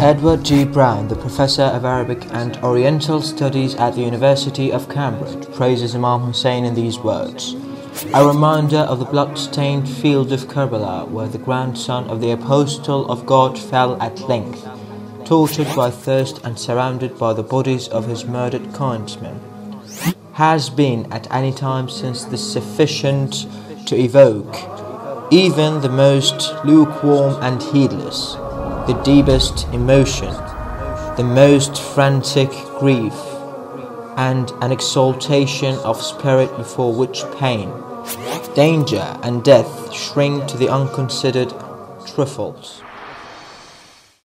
Edward G. Browne, the professor of Arabic and Oriental Studies at the University of Cambridge, praises Imam Hussein in these words A reminder of the blood-stained field of Karbala, where the grandson of the Apostle of God fell at length, tortured by thirst and surrounded by the bodies of his murdered kinsmen, has been at any time since this sufficient to evoke even the most lukewarm and heedless the deepest emotion, the most frantic grief, and an exaltation of spirit before which pain, danger, and death shrink to the unconsidered trifles.